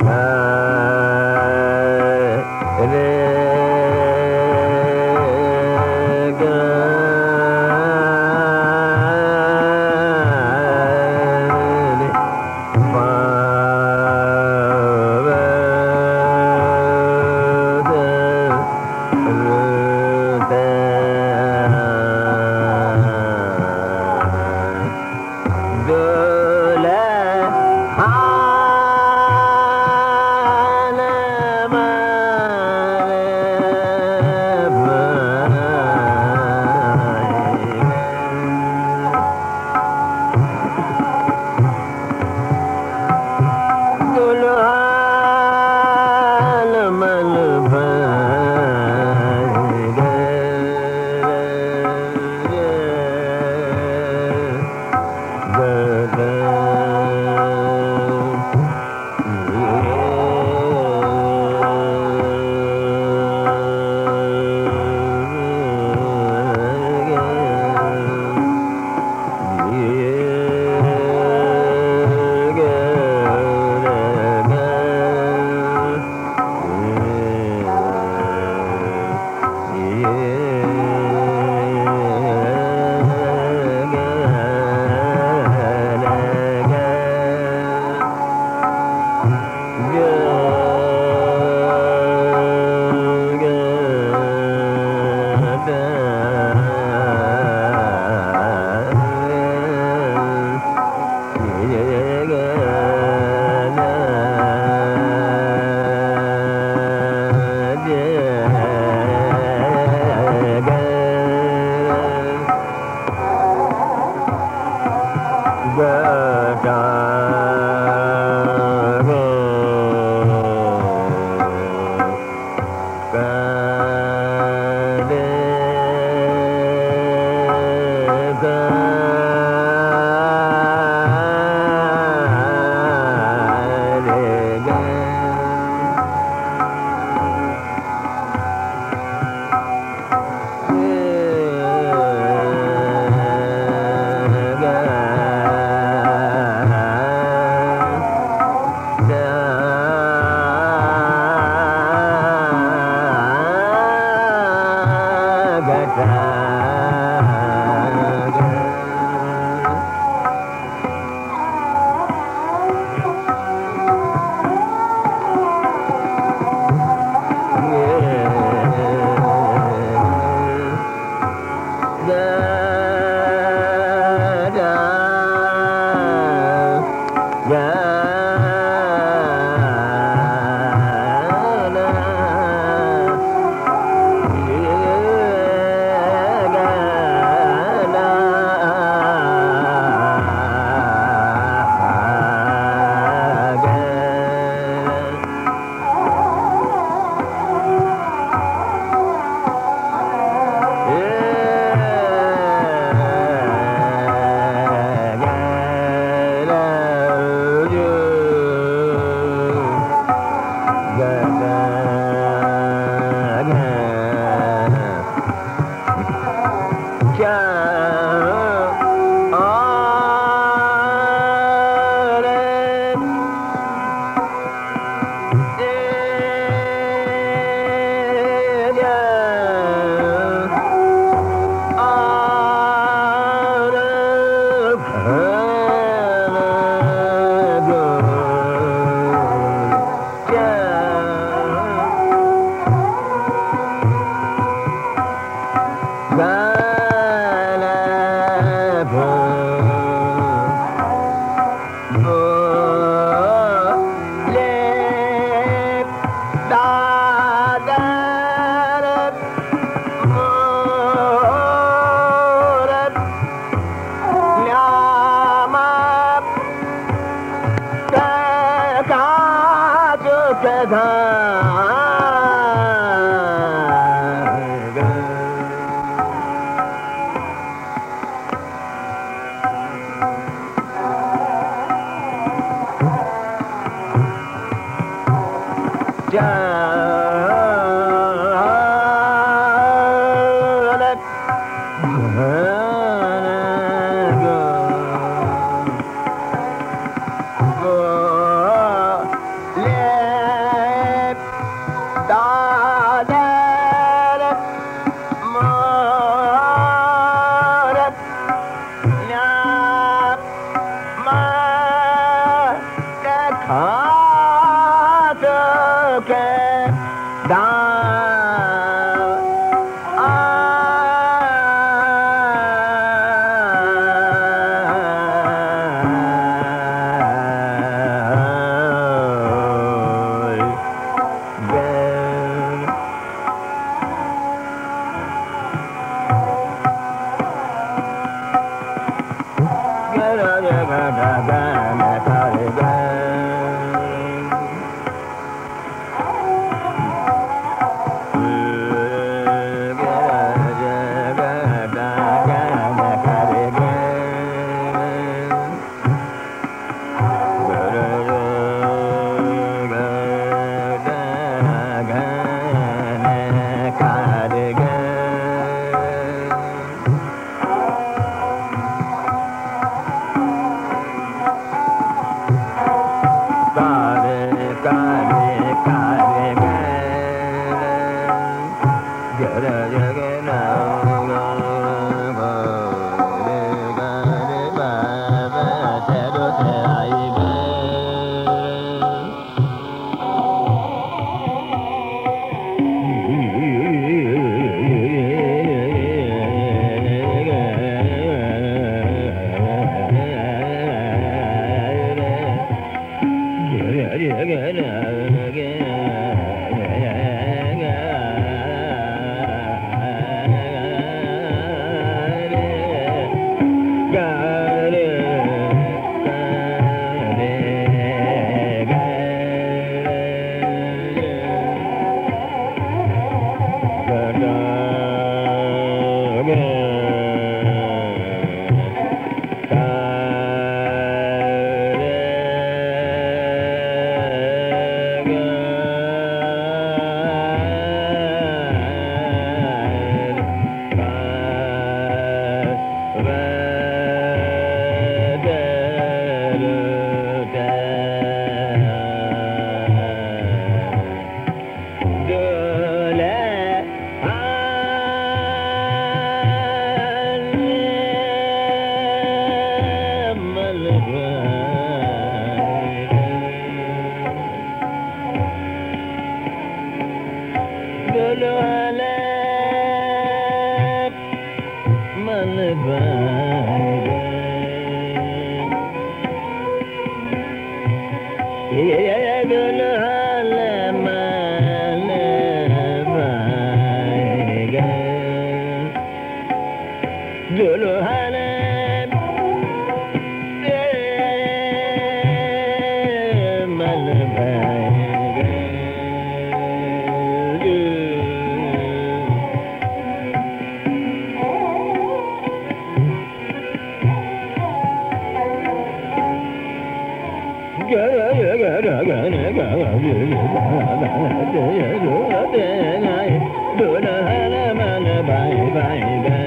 Yeah. da da da da da العلاب ملبان Bye bye bye.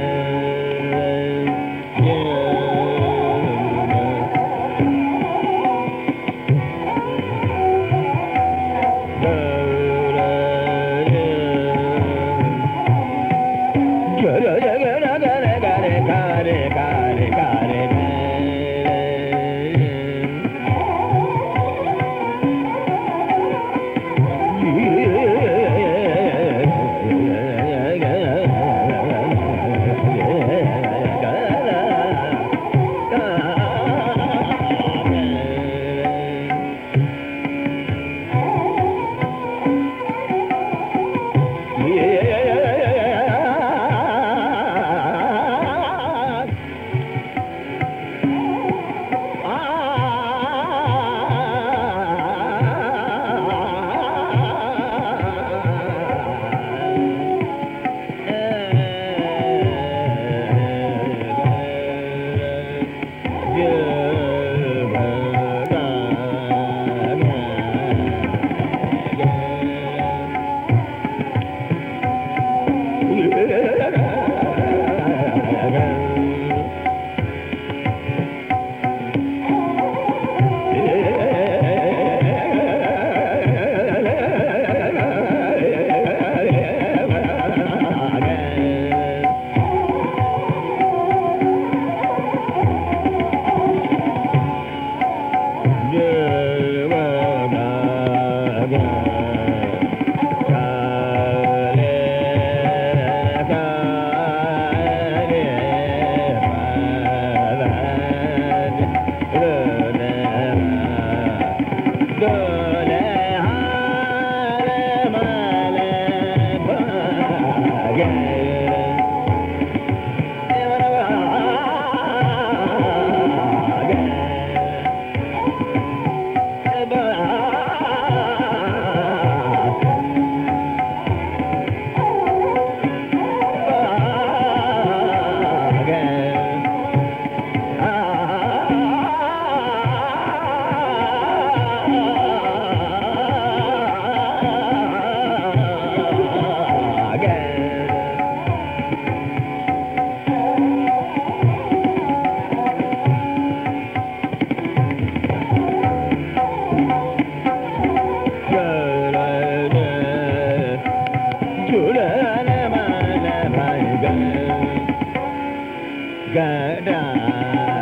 ga da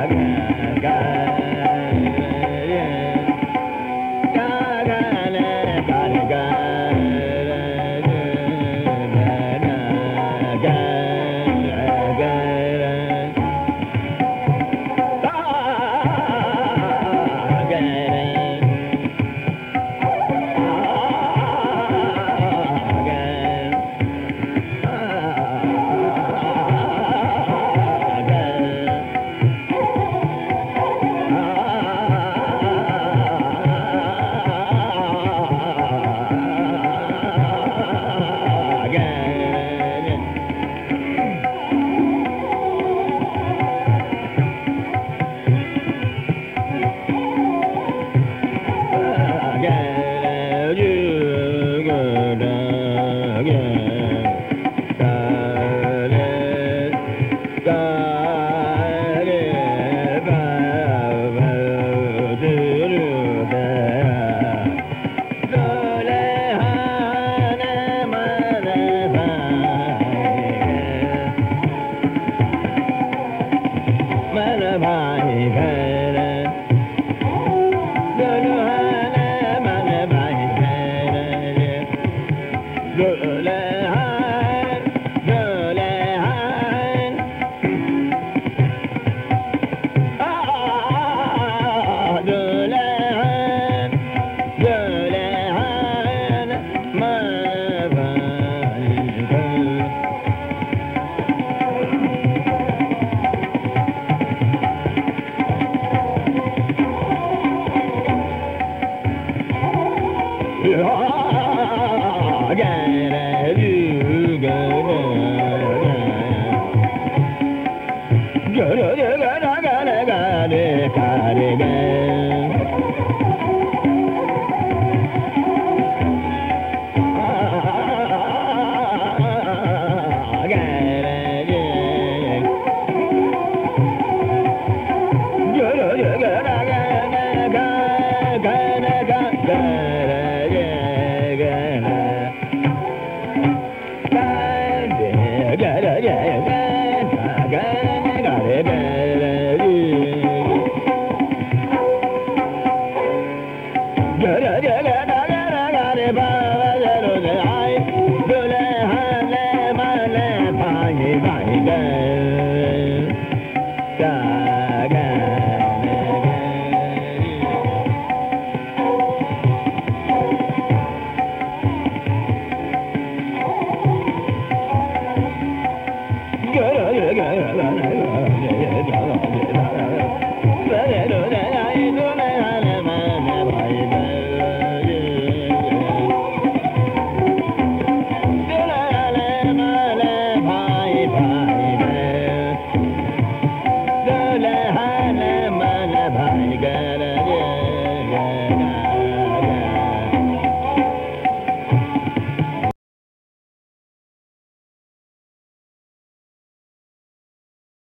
ga ga